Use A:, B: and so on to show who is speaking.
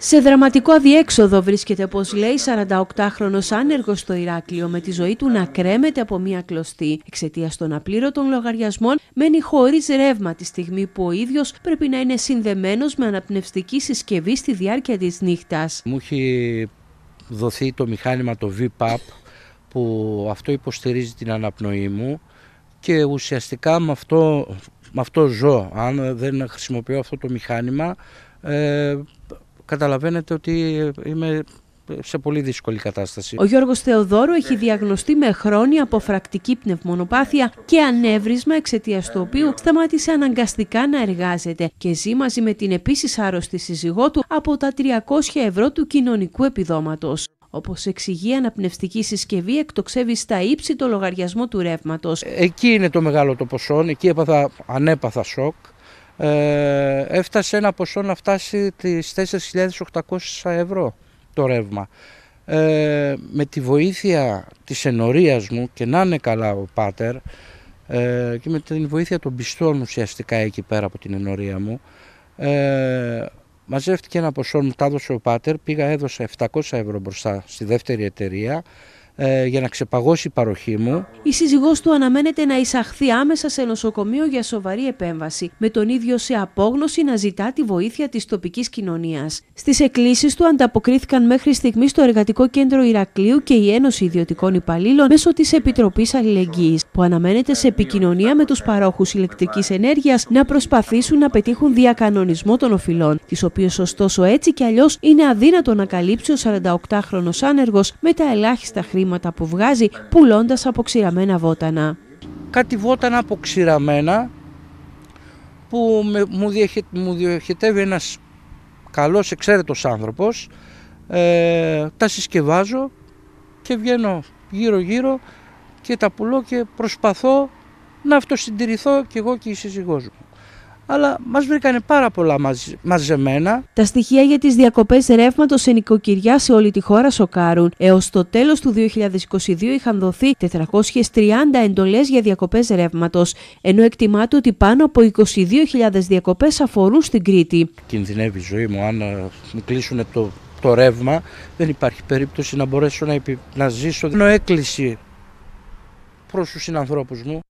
A: Σε δραματικό αδιέξοδο βρίσκεται, όπως λέει, 48χρονο άνεργος στο Ηράκλειο, με τη ζωή του να κρέμεται από μία κλωστή. Εξαιτίας των απλήρωτων λογαριασμών, μένει χωρίς ρεύμα τη στιγμή που ο ίδιος πρέπει να είναι συνδεμένος με αναπνευστική συσκευή στη διάρκεια της νύχτας.
B: Μου έχει δοθεί το μηχάνημα το VPAP που αυτό υποστηρίζει την αναπνοή μου και ουσιαστικά με αυτό, με αυτό ζω. Αν δεν χρησιμοποιώ αυτό το μηχάνημα, ε, καταλαβαίνετε ότι είμαι σε πολύ δύσκολη κατάσταση.
A: Ο Γιώργος Θεοδόρου έχει διαγνωστεί με χρόνια αποφρακτική πνευμονοπάθεια και ανέβρισμα εξαιτίας του οποίου σταμάτησε αναγκαστικά να εργάζεται και ζει μαζί με την επίσης άρρωστη σύζυγό του από τα 300 ευρώ του κοινωνικού επιδόματος. Όπως εξηγεί, αναπνευστική συσκευή εκτοξεύει στα ύψη το λογαριασμό του ρεύματος.
B: Εκεί είναι το μεγάλο το ποσό, εκεί έπαθα, ανέπαθα σοκ ε, έφτασε ένα ποσό να φτάσει τις 4.800 ευρώ το ρεύμα. Ε, με τη βοήθεια της ενορίας μου και να είναι καλά ο Πάτερ ε, και με τη βοήθεια των πιστών ουσιαστικά εκεί πέρα από την ενορία μου ε, μαζεύτηκε ένα ποσό μου, τα έδωσε ο Πάτερ, πήγα έδωσα 700 ευρώ μπροστά στη δεύτερη εταιρεία ε, για να ξεπαγώσει η παροχή μου.
A: Η σύζυγός του αναμένεται να εισαχθεί άμεσα σε νοσοκομείο για σοβαρή επέμβαση, με τον ίδιο σε απόγνωση να ζητά τη βοήθεια της τοπικής κοινωνίας. Στις εκκλήσεις του ανταποκρίθηκαν μέχρι στιγμής στο Εργατικό Κέντρο Ηρακλείου και η Ένωση Ιδιωτικών Υπαλλήλων μέσω της Επιτροπής Αλληλεγγύης, που αναμένεται σε επικοινωνία με τους παρόχους ηλεκτρικής ενέργειας να προσπαθήσουν να πετύχουν διακανονισμό των οφειλών, τις οποίες ωστόσο έτσι κι αλλιώς είναι αδύνατο να καλύψει ο 48χρονος άνεργος με τα ελάχιστα χρήματα χρήματα που βγάζει πουλώντας αποξηραμένα βότανα.
B: Κάτι βότανα αποξηραμένα που μου, διαχε, μου διοχετεύει ένας καλός εξαίρετος άνθρωπος ε, τα συσκευάζω και βγαίνω γύρω γύρω και τα πουλώ και προσπαθώ να αυτοσυντηρηθώ κι εγώ και η σύζυγός μου αλλά μας βρήκανε πάρα πολλά μαζεμένα.
A: Τα στοιχεία για τις διακοπές ρεύματος σε νοικοκυριά σε όλη τη χώρα σοκάρουν. Έως το τέλος του 2022 είχαν δοθεί 430 εντολές για διακοπές ρεύματος, ενώ εκτιμάται ότι πάνω από 22.000 διακοπές αφορούν στην Κρήτη.
B: Κινδυνεύει η ζωή μου αν ε, μου κλείσουν το, το ρεύμα, δεν υπάρχει περίπτωση να μπορέσω να, να ζήσω. Ενώ έκκληση προς τους συνανθρώπους μου